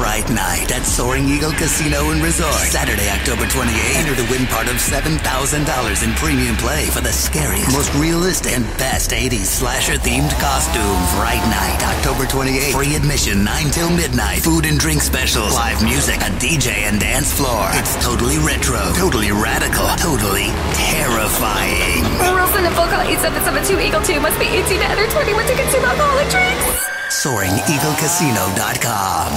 Fright Night at Soaring Eagle Casino and Resort. Saturday, October 28th. Enter to win part of $7,000 in premium play for the scariest, most realistic and best 80s slasher themed costume. Fright Night, October 28th. Free admission, 9 till midnight. Food and drink specials, live music, a DJ and dance floor. It's totally retro, totally radical, totally terrifying. For and info, call 8772 Eagle 2. Must be 18 to enter 21 to consume alcoholic drinks. SoaringEagleCasino.com.